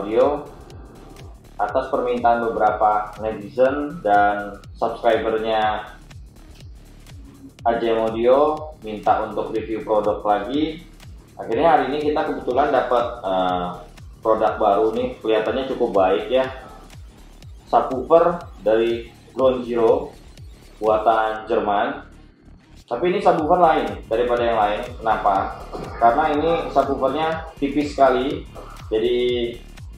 audio atas permintaan beberapa netizen dan subscribernya AJM Audio minta untuk review produk lagi. Akhirnya hari ini kita kebetulan dapat uh, produk baru nih. Kelihatannya cukup baik ya. Subwoofer dari Ground Zero buatan Jerman. Tapi ini subwoofer lain daripada yang lain. Kenapa? Karena ini subwoofernya tipis sekali. Jadi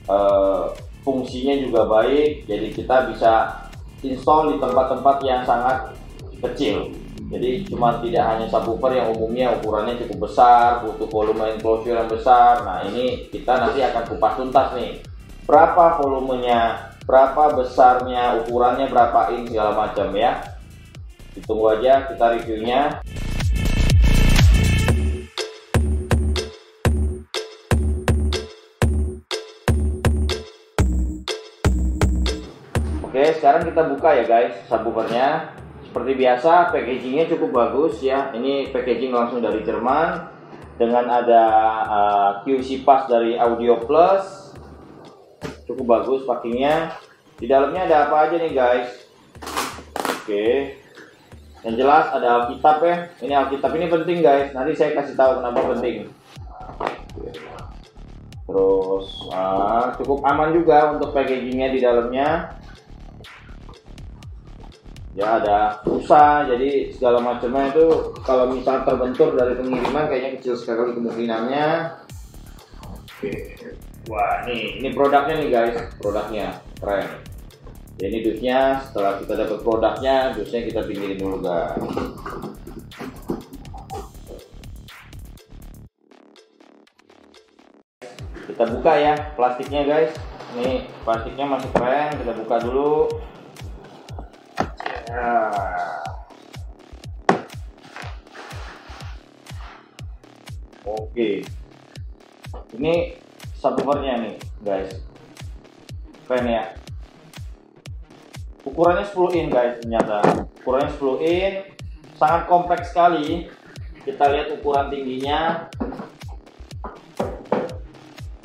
uh, fungsinya juga baik jadi kita bisa install di tempat-tempat yang sangat kecil. Jadi cuma tidak hanya subwoofer yang umumnya ukurannya cukup besar butuh volume enclosure yang besar. Nah ini kita nanti akan kupas tuntas nih. Berapa volumenya berapa besarnya ukurannya berapa in segala macam ya. Ditunggu aja kita reviewnya sekarang kita buka ya guys subwoofernya. Seperti biasa, packagingnya cukup bagus ya. Ini packaging langsung dari Jerman dengan ada uh, QC pass dari Audio Plus. Cukup bagus packingnya. Di dalamnya ada apa aja nih guys? Oke. Yang jelas ada Alkitab ya. Ini Alkitab ini penting guys. Nanti saya kasih tahu kenapa penting. Terus uh, cukup aman juga untuk packagingnya di dalamnya ya ada pulsa jadi segala macamnya itu kalau misal terbentur dari pengiriman kayaknya kecil sekali kemungkinannya. Oke wah nih ini produknya nih guys. Produknya keren. Ini dusnya setelah kita dapat produknya dusnya kita pinggirin dulu guys. Kita buka ya plastiknya guys. Ini plastiknya masih keren kita buka dulu Nah. Oke. Ini subwoofernya nih, guys. Keren ya. Ukurannya 10 in, guys, ternyata. Ukurannya 10 in, sangat kompleks sekali. Kita lihat ukuran tingginya.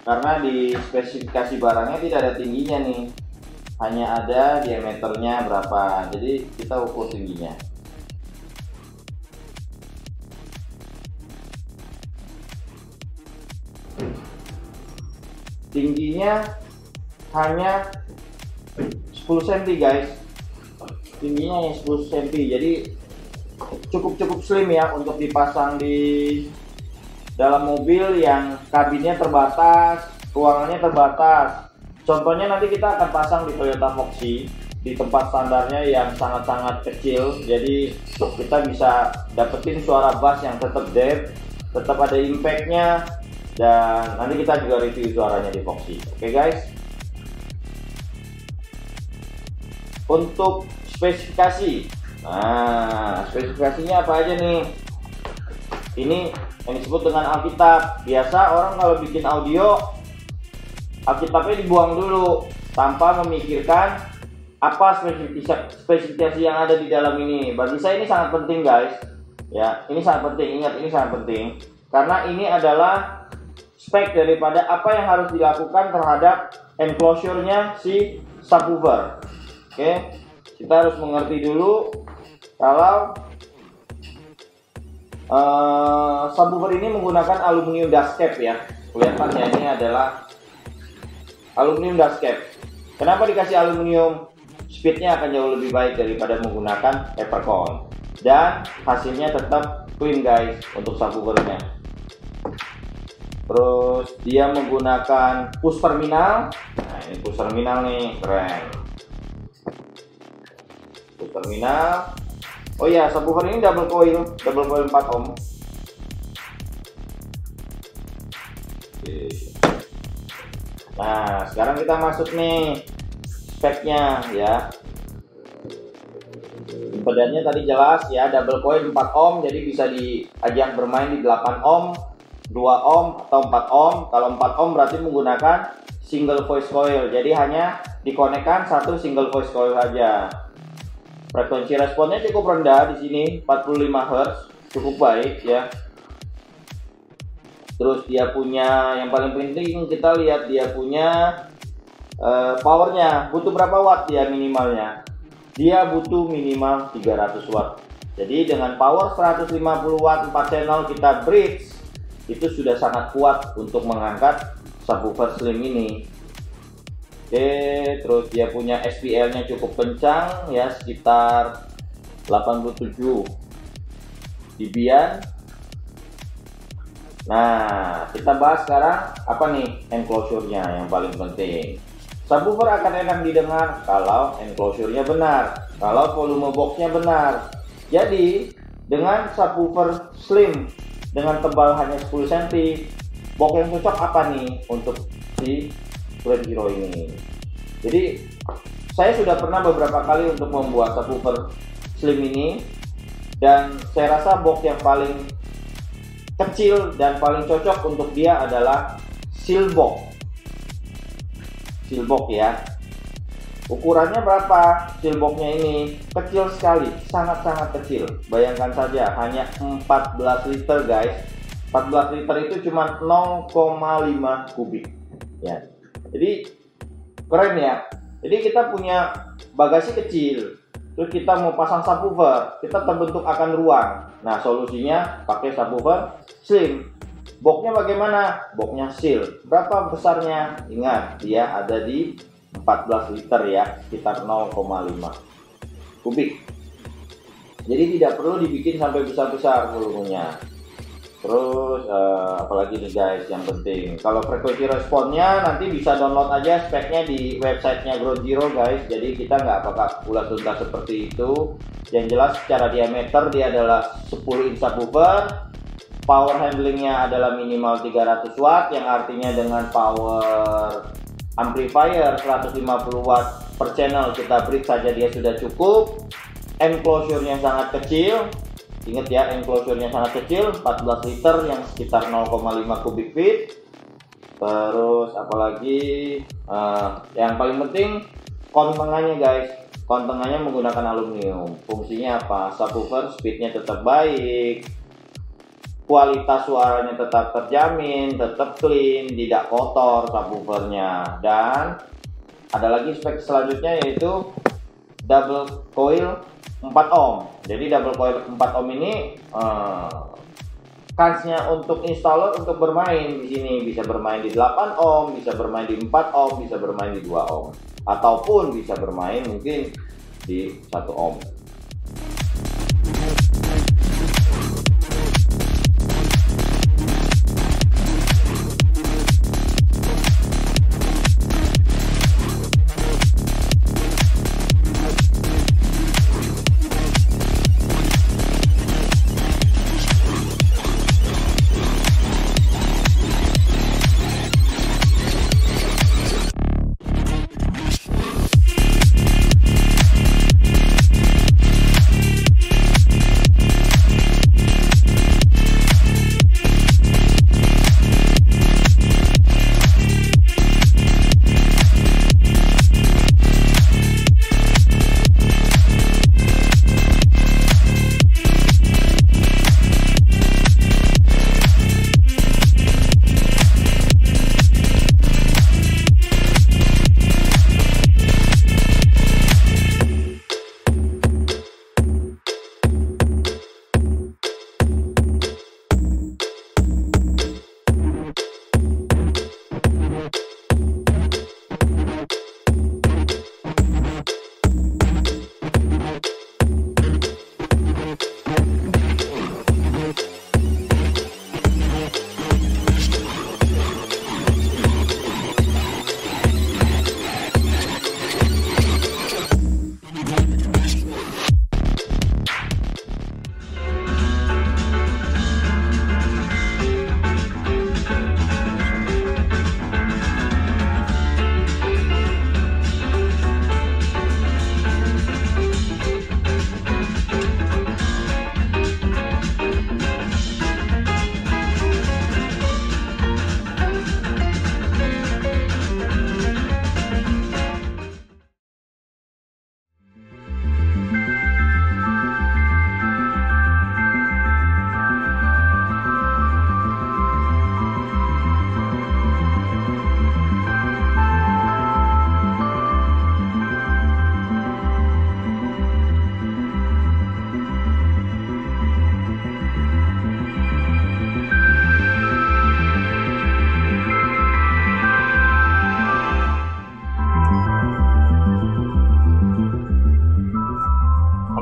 Karena di spesifikasi barangnya tidak ada tingginya nih hanya ada diameternya berapa. Jadi kita ukur tingginya. Tingginya hanya 10 cm guys. Tingginya hanya 10 cm jadi cukup-cukup slim ya untuk dipasang di dalam mobil yang kabinnya terbatas ruangannya terbatas Contohnya nanti kita akan pasang di Toyota Moxi di tempat standarnya yang sangat-sangat kecil. Jadi kita bisa dapetin suara bass yang tetap deep tetap ada impactnya dan nanti kita juga review suaranya di Foxy. Oke okay, guys? Untuk spesifikasi. Nah spesifikasinya apa aja nih? Ini yang disebut dengan Alkitab. Biasa orang kalau bikin audio Alkitabnya dibuang dulu tanpa memikirkan apa spesifikasi yang ada di dalam ini. Bagi saya ini sangat penting guys. Ya, ini sangat penting. Ingat ini sangat penting karena ini adalah spek daripada apa yang harus dilakukan terhadap enclosure-nya si subwoofer. Oke, kita harus mengerti dulu kalau uh, subwoofer ini menggunakan aluminium dust cap ya. Kelihatan ya ini adalah aluminium dust cap. Kenapa dikasih aluminium? Speednya akan jauh lebih baik daripada menggunakan cone. Dan hasilnya tetap clean guys untuk subwoofernya. Terus dia menggunakan push terminal. Nah ini push terminal nih, keren. Push terminal. Oh iya, subwoofer ini double coil, double coil 4 ohm. Nah, sekarang kita masuk nih speknya ya. Impedannya tadi jelas ya, double coil 4 ohm jadi bisa diajak bermain di 8 ohm, 2 ohm atau 4 ohm. Kalau 4 ohm berarti menggunakan single voice coil. Jadi hanya dikonekkan satu single voice coil saja. Frekuensi responnya cukup rendah di sini, 45 Hz, cukup baik ya. Terus dia punya yang paling penting kita lihat dia punya uh, powernya. Butuh berapa watt dia minimalnya? Dia butuh minimal 300 watt. Jadi dengan power 150 watt 4 channel kita bridge itu sudah sangat kuat untuk mengangkat subwoofer slim ini. Oke terus dia punya SPL nya cukup kencang ya sekitar 87 dBan Nah, kita bahas sekarang apa nih enclosure-nya yang paling penting. Subwoofer akan enak didengar kalau enclosure-nya benar, kalau volume box-nya benar. Jadi, dengan subwoofer slim dengan tebal hanya 10 cm, box yang cocok apa nih untuk si Grand Hero ini? Jadi, saya sudah pernah beberapa kali untuk membuat subwoofer slim ini dan saya rasa box yang paling kecil dan paling cocok untuk dia adalah silbox silbox ya. Ukurannya berapa? Silboxnya ini kecil sekali sangat-sangat kecil. Bayangkan saja hanya 14 liter guys. 14 liter itu cuma 0,5 kubik. Ya. Jadi keren ya. Jadi kita punya bagasi kecil terus kita mau pasang subwoofer kita terbentuk akan ruang. Nah solusinya pakai subwoofer slim. Boxnya bagaimana? Boxnya seal. Berapa besarnya? Ingat dia ada di 14 liter ya sekitar 0,5 kubik. Jadi tidak perlu dibikin sampai besar-besar volumenya terus uh, apalagi nih guys yang penting. Kalau frekuensi responnya nanti bisa download aja speknya di websitenya Grow Zero guys. Jadi kita nggak apakah ulas tuntas seperti itu. Yang jelas secara diameter dia adalah 10 inch subwoofer power handlingnya adalah minimal 300 watt yang artinya dengan power amplifier 150 watt per channel kita beri saja dia sudah cukup. Enclosure-nya sangat kecil ingat ya enclosure-nya sangat kecil 14 liter yang sekitar 0,5 kubik feet. Terus apalagi uh, yang paling penting kon tengahnya guys. Kon tengahnya menggunakan aluminium. Fungsinya apa? Subwoofer speednya tetap baik. Kualitas suaranya tetap terjamin, tetap clean, tidak kotor subwoofernya. Dan ada lagi spek selanjutnya yaitu double coil 4 ohm. Jadi double coil 4 ohm ini uh, kansnya untuk installer untuk bermain di sini bisa bermain di 8 ohm, bisa bermain di 4 ohm, bisa bermain di 2 ohm ataupun bisa bermain mungkin di 1 ohm.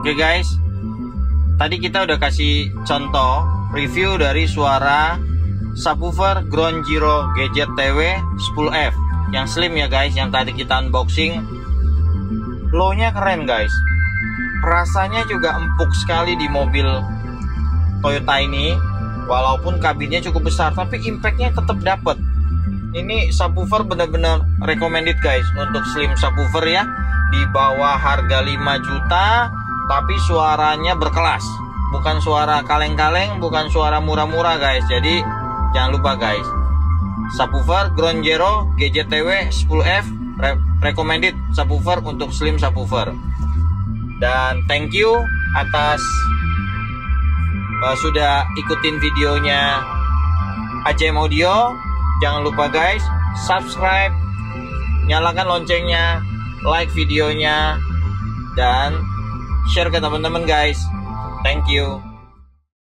Oke guys, tadi kita udah kasih contoh review dari suara subwoofer Ground Zero Gadget TW 10F yang slim ya guys, yang tadi kita unboxing. Low-nya keren guys. Rasanya juga empuk sekali di mobil Toyota ini. Walaupun kabinnya cukup besar, tapi impactnya tetap dapet. Ini subwoofer benar-benar recommended guys untuk slim subwoofer ya. Di bawah harga 5 juta tapi suaranya berkelas. Bukan suara kaleng-kaleng bukan suara murah-murah guys. Jadi jangan lupa guys. Subwoofer Ground Zero GJTW 10F re recommended subwoofer untuk slim subwoofer. Dan thank you atas uh, sudah ikutin videonya ACM Audio. Jangan lupa guys subscribe. Nyalakan loncengnya like videonya dan share ke teman-teman guys. Thank you